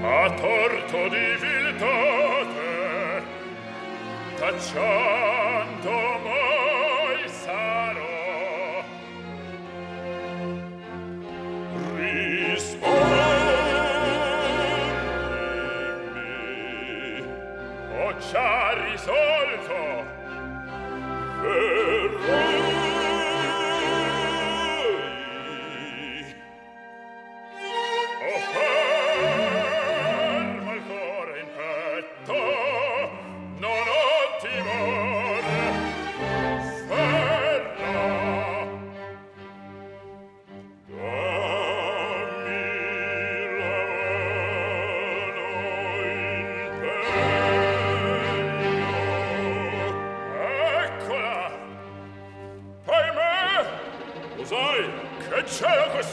A torto di viltate Tacciate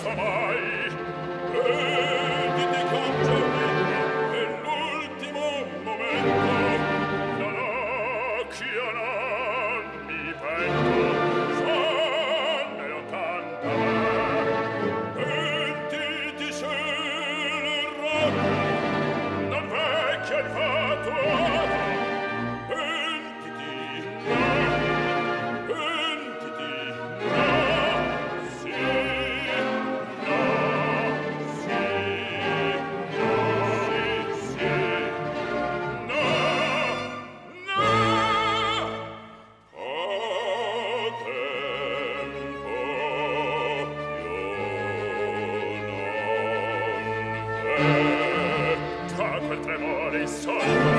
Chi sopra só.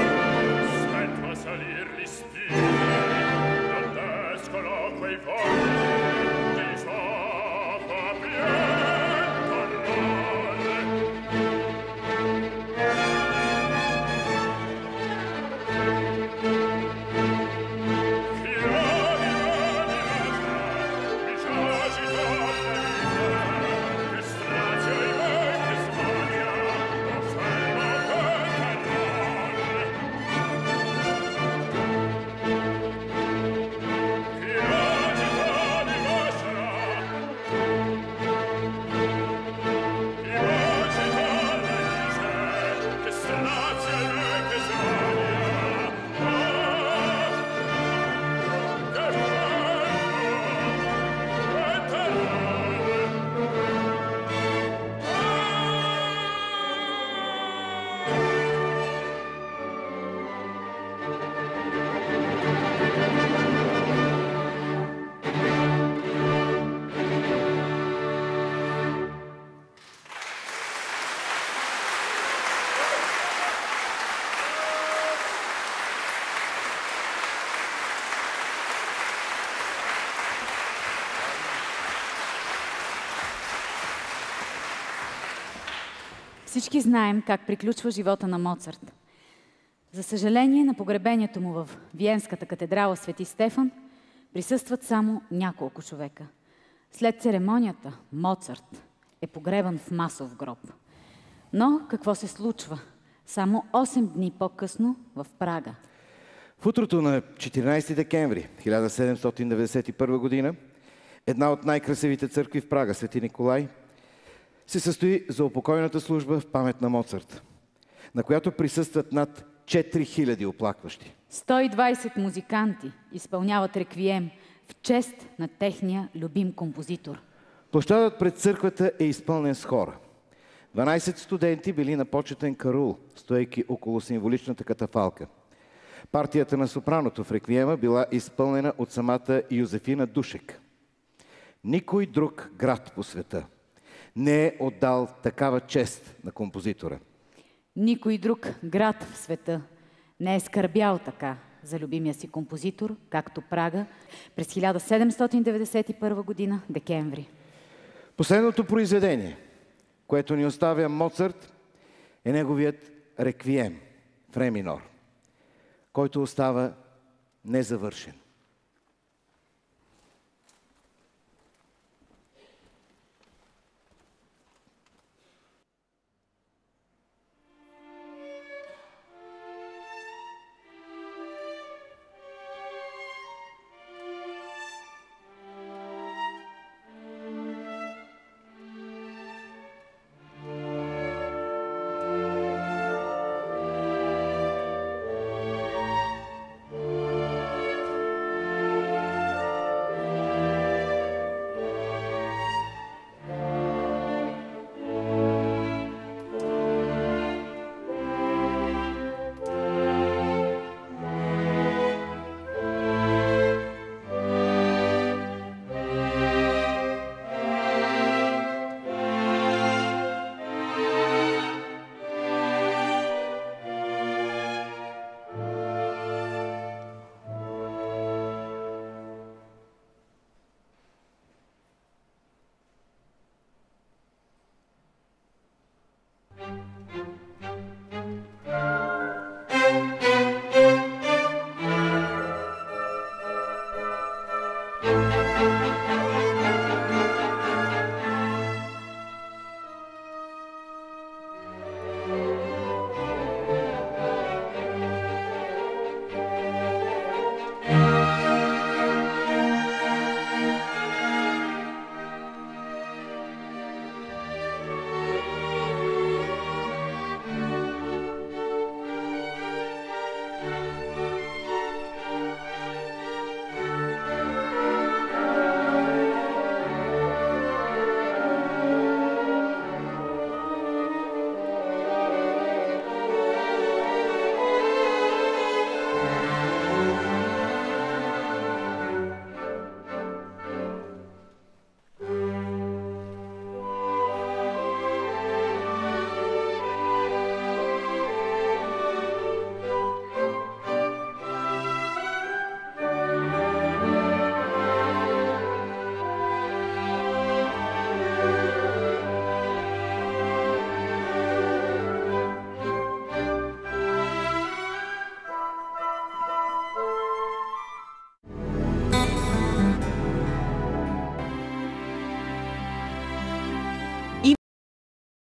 Всички знаем как приключва живота на Моцарт. За съжаление, на погребението му в Виенската катедрала Свети Стефан присъстват само няколко човека. След церемонията Моцарт е погребан в масов гроб. Но какво се случва? Само 8 дни по-късно в Прага. В утрото на 14 декември 1791 година една от най-красивите църкви в Прага, Свети Николай, се състои за упокойната служба в памет на Моцарт, на която присъстват над 4000 оплакващи. 120 музиканти изпълняват реквием в чест на техния любим композитор. Площадът пред църквата е изпълнен с хора. 12 студенти били на почетен карул, стоейки около символичната катафалка. Партията на сопраното в реквиема била изпълнена от самата Йозефина Душек. Никой друг град по света не е отдал такава чест на композитора. Никой друг град в света не е скърбял така за любимия си композитор, както Прага през 1791 година, декември. Последното произведение, което ни оставя Моцарт, е неговият реквием в ре минор, който остава незавършен.